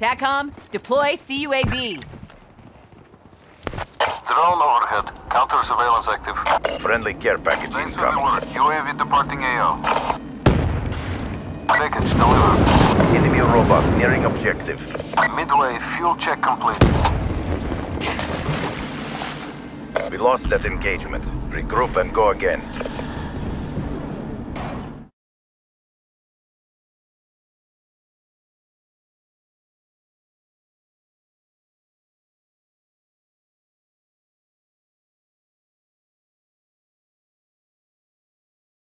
TACOM, deploy CUAV. Drone overhead. Counter surveillance active. Friendly care package Thanks for the UAV departing AO. Package delivered. Enemy robot nearing objective. Midway, fuel check complete. We lost that engagement. Regroup and go again.